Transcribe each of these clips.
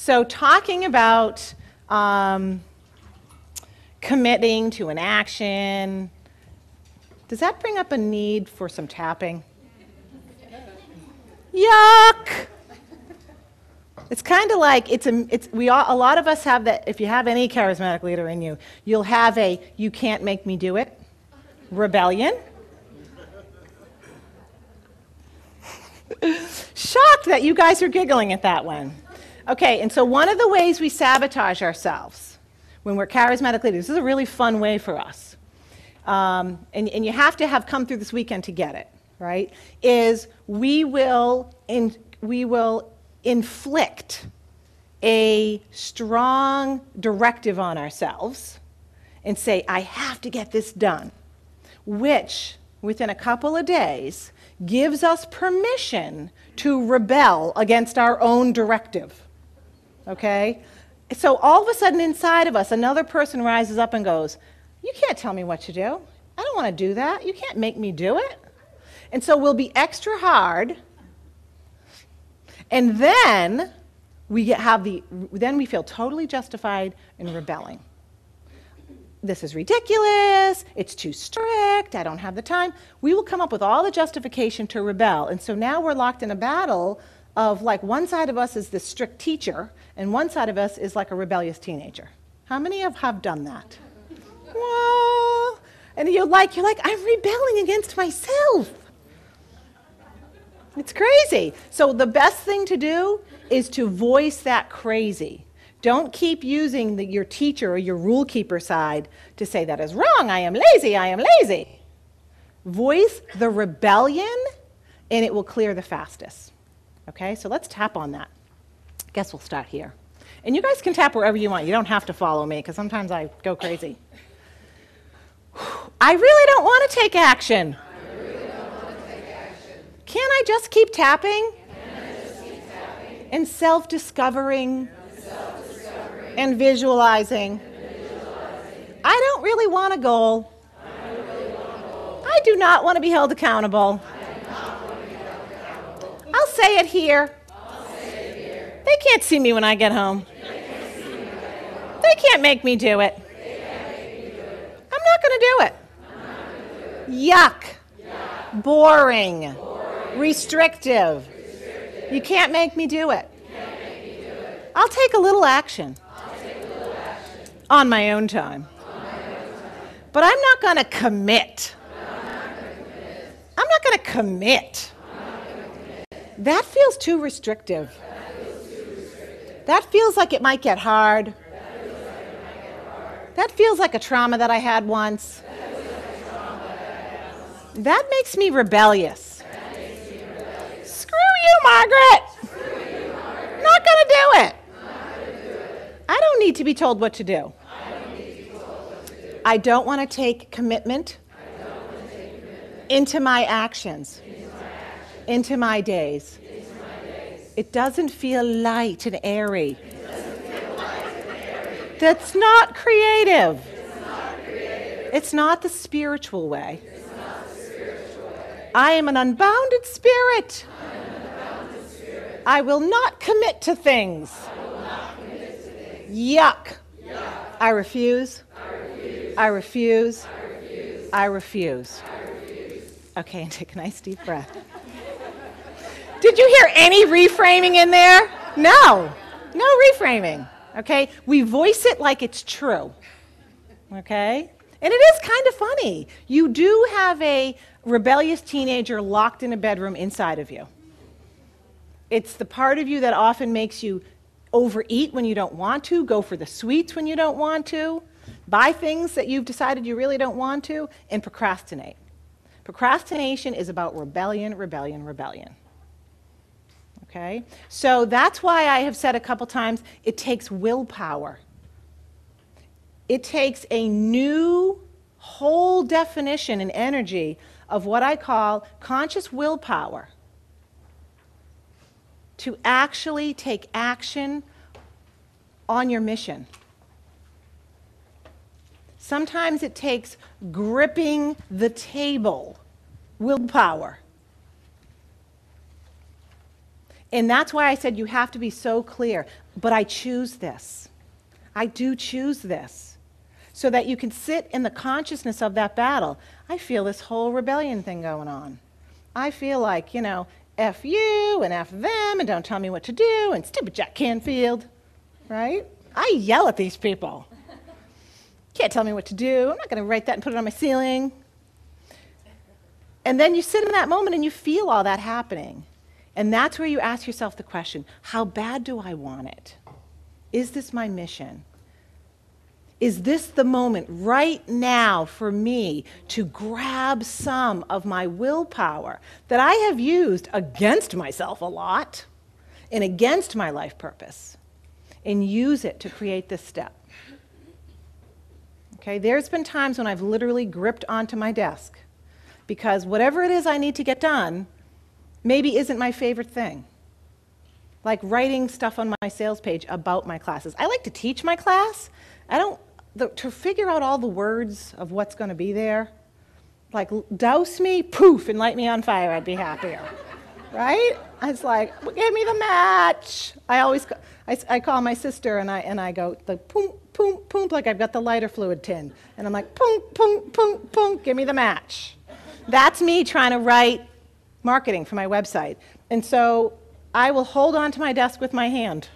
So, talking about um, committing to an action, does that bring up a need for some tapping? Yuck! It's kind of like it's a it's we all, a lot of us have that. If you have any charismatic leader in you, you'll have a "you can't make me do it" rebellion. Shocked that you guys are giggling at that one. Okay, and so one of the ways we sabotage ourselves when we're charismatic leaders, this is a really fun way for us, um, and, and you have to have come through this weekend to get it, right? Is we will, in, we will inflict a strong directive on ourselves and say, I have to get this done, which within a couple of days gives us permission to rebel against our own directive. Okay? So all of a sudden inside of us, another person rises up and goes, You can't tell me what to do. I don't want to do that. You can't make me do it. And so we'll be extra hard. And then we have the then we feel totally justified in rebelling this is ridiculous, it's too strict, I don't have the time. We will come up with all the justification to rebel. And so now we're locked in a battle of like one side of us is the strict teacher, and one side of us is like a rebellious teenager. How many of have done that? Well, and you're like, you're like, I'm rebelling against myself. It's crazy. So the best thing to do is to voice that crazy. Don't keep using the, your teacher or your rule keeper side to say that is wrong. I am lazy. I am lazy. Voice the rebellion, and it will clear the fastest. Okay, so let's tap on that. I guess we'll start here. And you guys can tap wherever you want. You don't have to follow me because sometimes I go crazy. I really don't want to take action. Can I just keep tapping? Just keep tapping? And self discovering and visualizing. I don't really want a goal. I do not want to be held accountable. I'll say it here. They can't see me when I get home. They can't make me do it. I'm not going to do it. Yuck. Boring. Restrictive. You can't make me do it. I'll take a little action. On my own time. But I'm not going to commit. I'm not going to commit. That feels too restrictive. That feels like it might get hard. That feels like a trauma that I had once. That makes me rebellious. Screw you, Margaret. Not going to do it. I don't need to be told what to do. I don't want to take commitment, into, my actions, into my days. It doesn't feel light and airy. That's not creative. It's not, the spiritual way. I am an unbounded spirit. I will not commit to things. Yuck. I refuse. I refuse. I refuse. Okay, and take a nice deep breath. Did you hear any reframing in there? No. No reframing. Okay? We voice it like it's true. Okay? And it is kind of funny. You do have a rebellious teenager locked in a bedroom inside of you. It's the part of you that often makes you overeat when you don't want to, go for the sweets when you don't want to buy things that you've decided you really don't want to, and procrastinate. Procrastination is about rebellion, rebellion, rebellion. Okay? So that's why I have said a couple times it takes willpower. It takes a new, whole definition and energy of what I call conscious willpower to actually take action on your mission. Sometimes it takes gripping the table, willpower. And that's why I said you have to be so clear. But I choose this. I do choose this. So that you can sit in the consciousness of that battle. I feel this whole rebellion thing going on. I feel like, you know, F you and F them and don't tell me what to do and stupid Jack Canfield, right? I yell at these people. Can't tell me what to do. I'm not going to write that and put it on my ceiling. And then you sit in that moment and you feel all that happening. And that's where you ask yourself the question how bad do I want it? Is this my mission? Is this the moment right now for me to grab some of my willpower that I have used against myself a lot and against my life purpose and use it to create this step? Okay, there's been times when I've literally gripped onto my desk because whatever it is I need to get done maybe isn't my favorite thing. Like writing stuff on my sales page about my classes. I like to teach my class. I don't the, to figure out all the words of what's going to be there, like douse me, poof, and light me on fire, I'd be happier. right? I was like, give me the match. I always, I, I call my sister and I, and I go, the poom, poom, poom, like I've got the lighter fluid tin. And I'm like, poom, poom, poom, poom, give me the match. That's me trying to write marketing for my website. And so I will hold on to my desk with my hand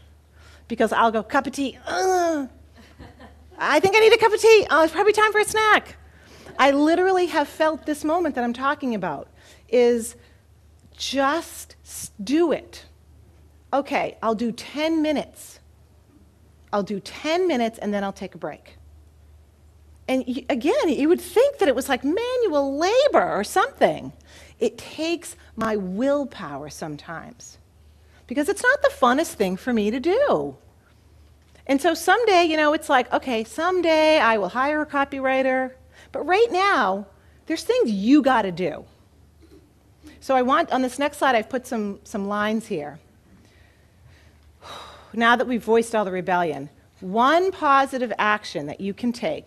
because I'll go, cup of tea, uh, I think I need a cup of tea. Oh, it's probably time for a snack. I literally have felt this moment that I'm talking about is just do it. Okay, I'll do 10 minutes. I'll do 10 minutes and then I'll take a break. And again, you would think that it was like manual labor or something. It takes my willpower sometimes because it's not the funnest thing for me to do. And so someday, you know, it's like, okay, someday I will hire a copywriter. But right now, there's things you got to do. So I want, on this next slide, I've put some, some lines here. Now that we've voiced all the rebellion, one positive action that you can take.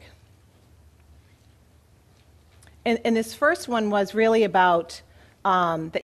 And, and this first one was really about um, that